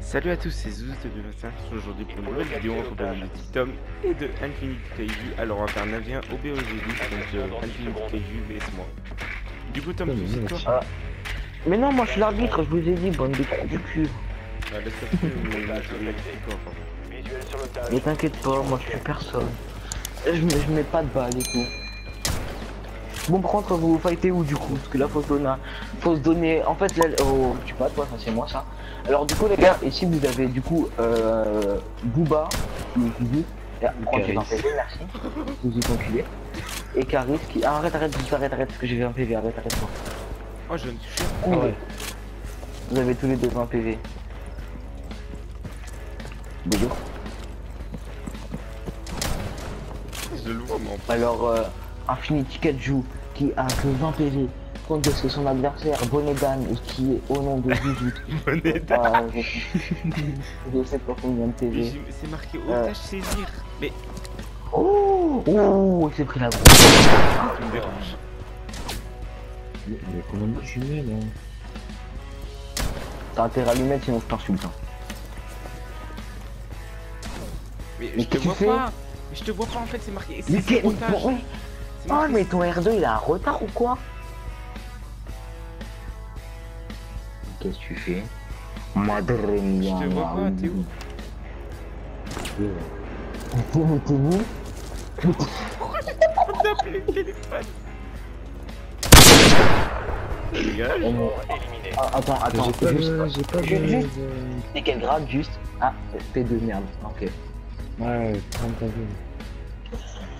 Salut à tous, c'est Zouz de 25 aujourd'hui pour une nouvelle vidéo en compagnie de Tom et de Infinity KJ. Alors on va faire un avion au BOGD, donc euh, Infinity KJ vs moi. Du coup Tom, tu toi Ah. Mais non, moi je suis l'arbitre, je vous ai dit, bande de trous du cul. Ah, laisse-toi mais t'inquiète pas, moi je suis personne. Je, mets- je mets pas de balle et tout. Bon, par contre, vous fightez où du coup? Parce que là, faut se donner. un- Faut se donner. En fait, là, oh, je sais pas, toi, ça c'est moi ça? Alors, du coup, les gars, ici vous avez du coup euh, Booba, qui qui dit. Prends tes Caris. 20 PV, merci. Vous êtes enculé. Et Caris qui. Ah, arrête, arrête, juste arrête, arrête, parce que j'ai 20 PV, arrête, arrête. moi. Oh, je viens de toucher. Ah ouais. Vous avez tous les deux 20 PV. Bonjour. Alors, euh, Infinity Kaju qui a que 20 PV contre que son adversaire Bonedan qui est au nom de 18. bonnet Ah, je, je sais pas combien de PV. C'est marqué otage saisir. Mais Oh, oh, il s'est pris la grosse. tu me déranges. Mais comment moi je mets là T'as intérêt à lui mettre sinon je t'insulte. Mais Mais je te vois tu pas. Mais je te vois pas en fait, c'est marqué. Mais Oh, mais ton R2 il a un retard ou quoi Qu'est-ce que tu fais Madre mia. Je te vois pas, t'es où T'es où T'es où On a appelé le téléphone. Oh, non. Ah, Attends, attends, J'ai pas juste. de... J'ai pas Juste- juste. C'est quel grade juste Ah, P2 merde. Ok. Ouais, prends ta gueule.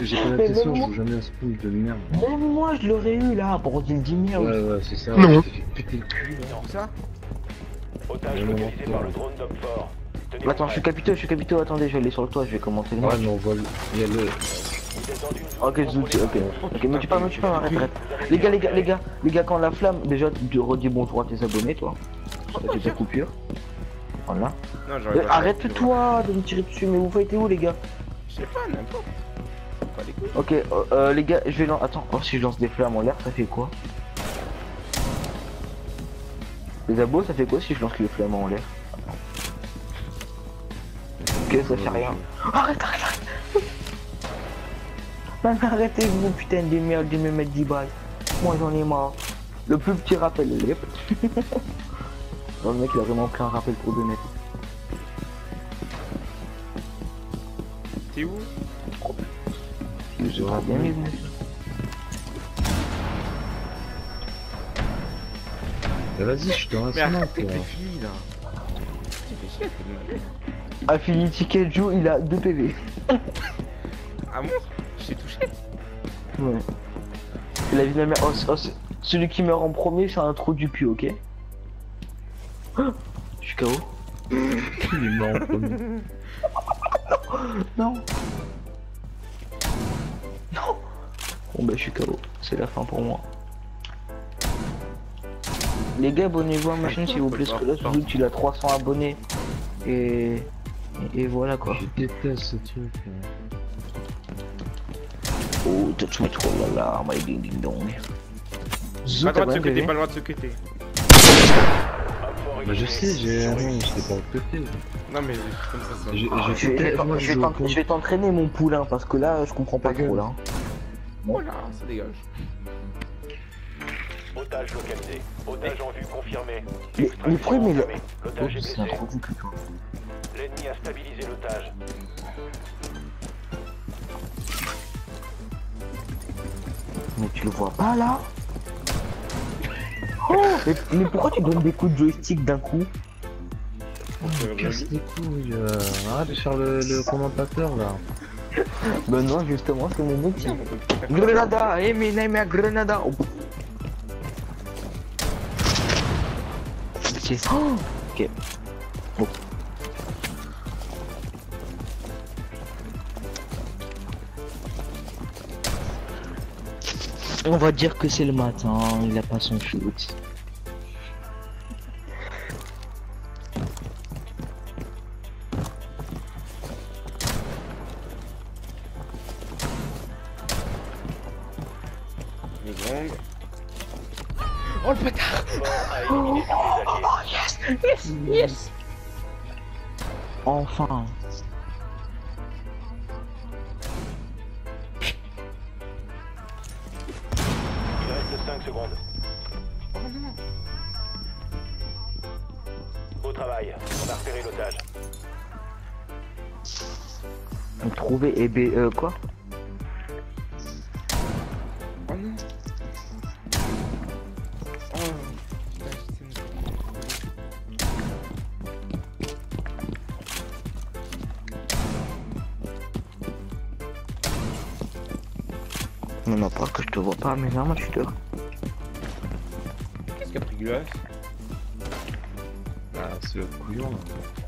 J'ai pas l'impression, je joue jamais à ce pool de merde. Même moi je l'aurais eu là, bordel dis merde. Ouais, ouais, c'est ça. Non. je t'ai fait péter le cul là. Ça Otage localisé par le drone d'homme fort. Attends, je suis capiteux, je suis capiteux, attendez, je vais aller sur le toit, je vais commencer le Ouais, match. mais on voit le... Il y a le... Ok, je ok. Ok, mais tu pas, mais tu pas, arrête, arrête. Les gars, les gars, les gars, les gars, quand la flamme, déjà, tu redis bonjour à tes abonnés, toi. Ça fait ta coupure. Voilà. Non, Euh, j'aurais pas. Arrête-toi de me tirer dessus, mais vous fightez où, les gars? Je sais pas, n'importe. Les. Ok, euh, euh, les gars, je vais lancer. Attends, oh, si je lance des flammes en l'air, ça fait quoi? Les abos, ça fait quoi si je lance les flammes en l'air? Ok, ça fait rien. Arrête, arrête, arrête Non, mais arrêtez vous, putain de merde, de me mettre 10 balles. Moi j'en ai marre. Le plus petit rappel, il est. non, le mec il a vraiment pris un rappel pour deux mètres. T'es où J'ai très bien mis. Bah, Vas-y, je suis dans Mais la t'es là. fini là. Affinity Keju, il a 2 PV. Ah bon Je t'ai touché Ouais. La vie de ma mère. Oh, oh, celui qui meurt en premier, c'est un trou du cul, ok Je suis KO. Il est mort en premier. Non. Non. Bon bah je suis KO. C'est la fin pour moi. Les gars, abonnez-vous à ma chaîne s'il vous plaît, parce que là, je tu il a 300 abonnés. Et... Et voilà quoi. Je déteste ce truc. là. Oh, suite, oh là là, my ding ding dong. Pas le droit de se PV pas le droit de se cutter. Bah je sais, j'ai... Ah non, je t'ai pas recruté. Non mais comme ça, ça. Je tellement je vais je vais t'entraîner mon poulain parce que là je comprends pas trop là. hein. Oh là, ça dégage. Otage localisé. Otage en vue confirmé. Mais, mais pourquoi il met le... Confirmé. L'otage est c'est un blessé. trou du cul toi. L'ennemi a stabilisé l'otage. Mais tu le vois pas là? Oh mais, mais pourquoi tu donnes des coups de joystick d'un coup Casse les couilles, euh, arrête de faire le, le commentateur là. Ben non justement c'est mon métier. Grenada, Eminem à Grenada. Oh. C'est ça. Ok. On va dire que c'est le matin, il a pas son shoot. Oh le pétard oh, oh, oh, yes Yes Yes. Enfin. Trouver et B euh, quoi Oh non Non, pas que je te vois pas, mais vraiment, tu te. Qu'est-ce qu'a pris glace Ah, c'est le couillon là.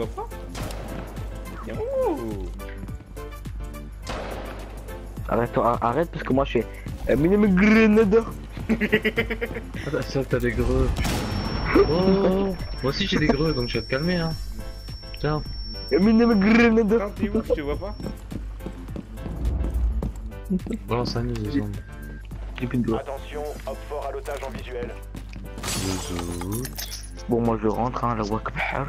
Vois pas Tiens, oh Arrête, toi, arrête, parce que moi, je fais. Euh, minimum grenade. Ah, bah, ça, t'as des greux. Oh, moi aussi j'ai des greux, donc je vais te calmer, hein. Tiens, Euh, Minimum grenade. Attends, t'es où Je te vois pas balance un news, les. Attention, hop fort à l'otage en visuel. Les autres. Bon, moi, je rentre, hein, la Wakbahar.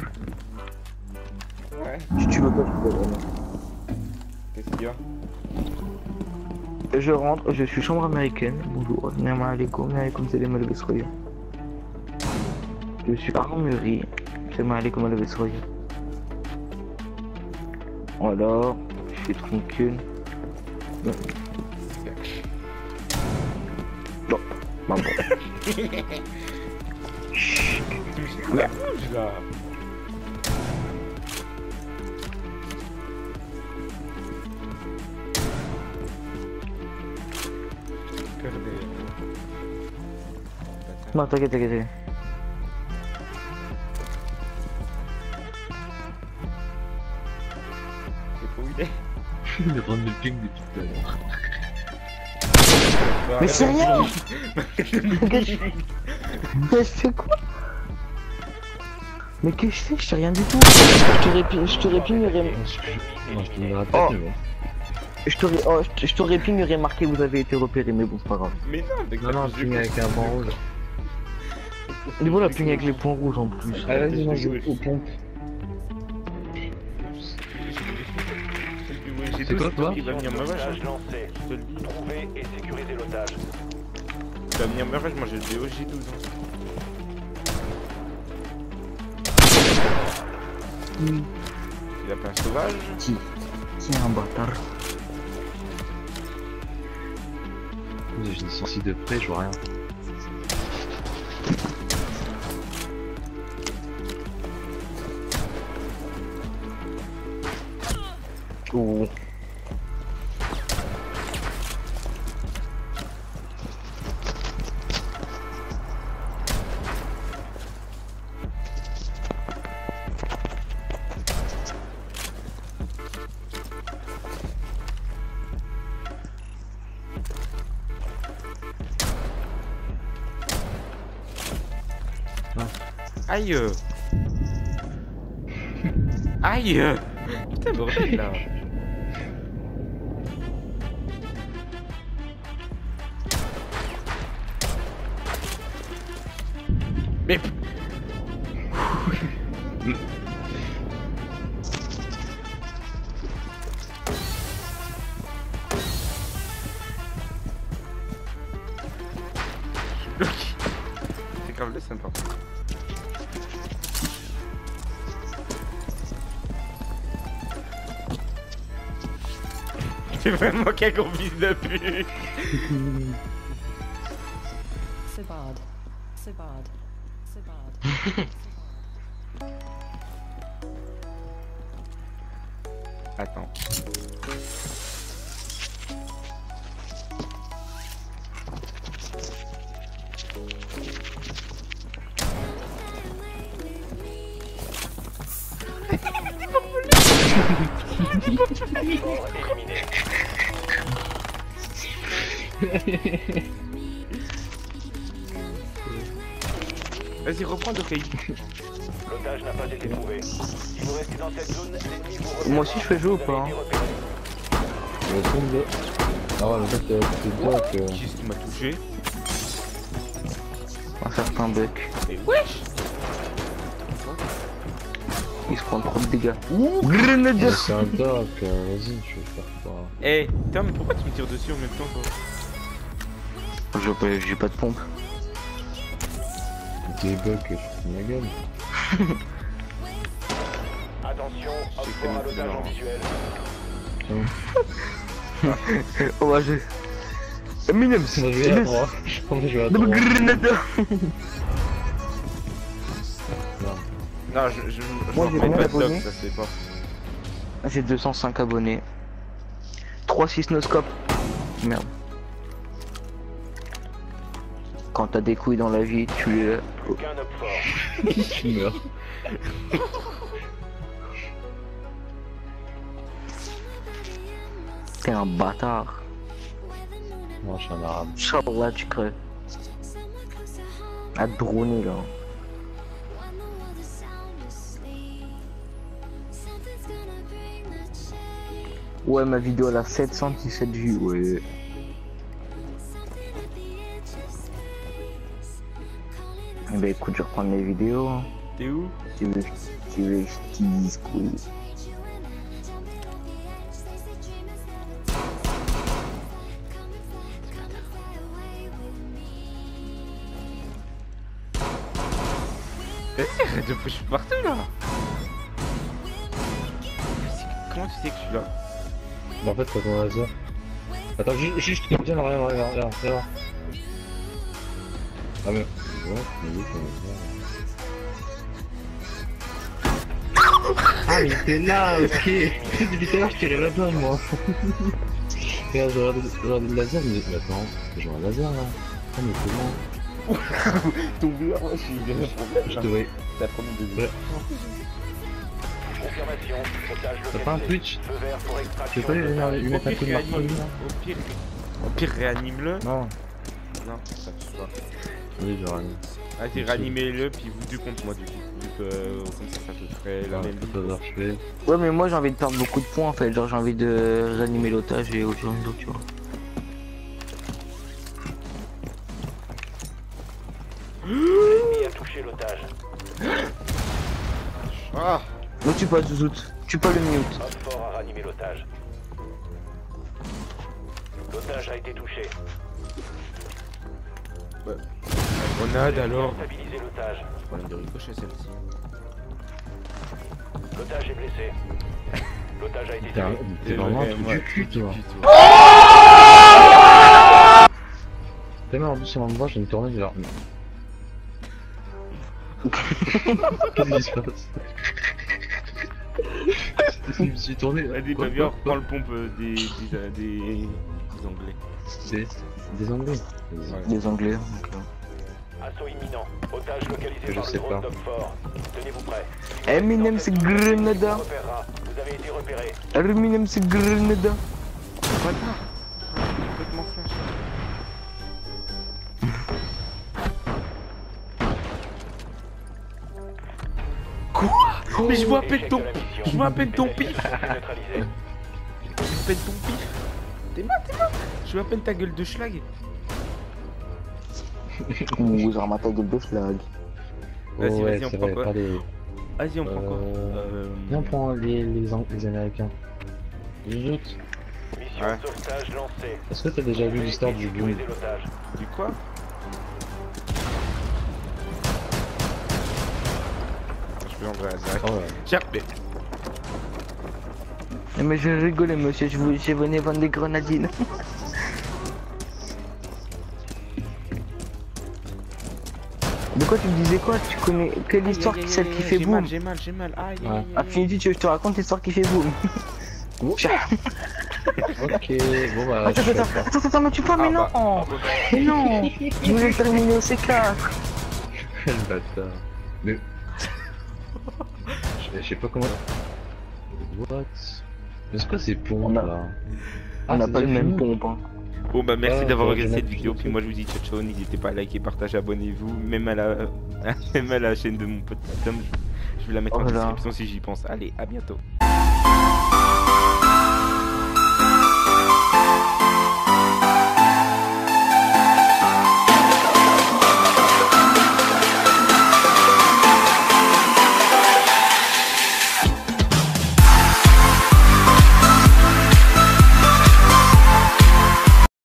Ouais. Tu veux pas, tu peux vraiment. Qu'est-ce qu'il y a Je rentre, je suis chambre américaine. Bonjour. Salam alaikum, alaikum salam al bisroya. Je suis armurier. Salam alaikum al bisroya. Voilà, je suis tranquille. Bon, maman. Chut. La Non, t'inquiète, t'inquiète. où il est Il rend le ping depuis tout à l'heure. Bah, Mais c'est rien Mais je fais quoi Mais qu'est-ce que je fais Je fais rien du tout. Je t'aurais pu, je t'aurais pu me je Oh. je t'aurais, je- je t'aurais pu me remarquer vous avez été repéré, mais bon, c'est pas grave. Mais non, avec Non, non, avec un banc rouge. Et voilà, ping avec les points rouges en plus. Ah, vas-y, moi je Oui. au pompe. C'est C'est quoi, toi Il va venir me rush, je dis. Trouvez et sécurisez l'otage. Il va venir me rush, moi j'ai le BOJ 12 ans. Il a pas un sauvage Qui? Qui est un bâtard? J'ai sorti de près, je vois rien. Oh. Aïe Aïe Putain, bordel là C'est grave le sympa. C'est vraiment qu'un gros fils de pute C'est bad. C'est bad. C'est bad. Attends. Vas-y, reprends de Kei. L'otage n'a pas été trouvé. Si vous restez dans cette zone, l'ennemi vous. Moi aussi, je fais jeu ou pas. Le tombe. Ah ouais, le fait que c'est toi que. Qui est-ce qui m'a touché? Un certain buck. Mais wesh Il se prend trop de dégâts. Grenade Mais C'est un doc, euh, vas-y, je vais faire quoi Eh, putain, mais pourquoi tu me tires dessus en même temps, toi Je J'ai pas de pompe. Des bugs, je fous ma gueule. Attention, C'est 4 à l'otage en visuel. Oh bah j'ai... Eminem, On va jouer à 3. On va Non, je, je, je Moi, m'en j'ai remets combien pas de doc, d'abonnés ça se fait pas. J'ai 205 abonnés. 3 6 noscopes. Merde. Quand t'as des couilles dans la vie, tu es... Aucun op fort. Tu meurs. T'es un bâtard. Non, je suis un arabe. Inch'Allah, tu crèves. À droner là. Ouais, ma vidéo elle a 717 vues, ouais. Eh ben écoute, je reprends mes vidéos. hein. T'es où? Tu veux, tu veux que je te dise quoi? Vas-y, arrête de partout là Comment tu sais que je suis là? En fait, t'as ton laser. Attends, ju- juste, viens là, regarde, regarde, regarde, regarde. Ah, mais. Ah, mais t'es là, ok. Depuis tout à l'heure, je tirais là-dedans, moi. Regarde, regardé le laser, mais mais attends, j'ai un laser là. Ah, mais comment Ton moi je suis bien Je te vois. T'as promis de T'as pas un. Twitch Tu veux pas lui, mettre un coup de marteau. Au pire, au pire, réanime-le. Non. Non, ça tue pas. Oui, je ramène. Vas-y, réanimez-le, puis vous deux contre moi du coup. Vu que euh, comme ça, ça te ferait la même vie. Ouais, mais moi j'ai envie de perdre beaucoup de points en fait. Genre, j'ai envie de réanimer l'otage et autre chose, tu vois. Ne tue pas Zuzout, tue pas le mute. Op fort a ranimé l'otage. L'otage a été touché. Grenade alors Stabiliser l'otage. Problème de ricochet celle-ci. L'otage est blessé. L'otage a été tué. t'es vraiment un Ouais, truc ouais, du cul, toi. mort en plus, avant de voir, j'ai une tournée, genre. Qu'est-ce qui se passe? Je me suis tourné. Bah reprends le pompe euh, des, des, euh, des, des anglais. Des, des anglais. Ouais. Des anglais. donc. Assaut imminent. Otage localisé Je par sais le drone fort. Tenez-vous prêts. Eminem c'est Grenada. Vous avez été repéré. Eminem c'est Grenada. Mais je vois à peine ton... mission. Je vois à peine ton pif. Je vois à peine ton pif T'es mort, t'es mort Je vois à peine ta gueule de schlag Ouh, j'ai ta gueule de flag. Oh, Vas-y, ouais, vas-y, on prend quoi. Vas-y, on prend quoi Euh, Euh... Viens, on prend les, les, Ang- les Américains. Les autres. Mission Ouais. de sauvetage lancée. Est-ce que t'as déjà vu l'histoire du l'otage. Du quoi? Oh ouais. Tiens, mais... Eh, Mais je rigolais monsieur, je vous- j'ai venu vendre des grenadines. De quoi tu me disais quoi? Tu connais quelle histoire Aïe, aïe, celle qui aïe, fait J'ai boum? mal, j'ai mal, j'ai mal. Aïe, aïe, Ouais. aïe, aïe. Affinity, tu veux que je te raconte l'histoire qui fait boum Ok, bon bah. Attends, attends, pas. attends, attends, mais tu peux, mais Ah, non bah. Mais non Je voulais terminer au C4 Quel bâtard. Je sais pas comment. What? Mais c'est quoi ces pompes On a- là? On n'a pas le déjà même fini pompe. Hein. Bon bah merci Ouais, d'avoir faut regardé cette vidéo, puis moi je vous dis ciao ciao, n'hésitez pas à liker, partager, abonnez-vous, même à la même à la chaîne de mon pote Tom, je, vais la mettre en Voilà. description si j'y pense. Allez, à bientôt.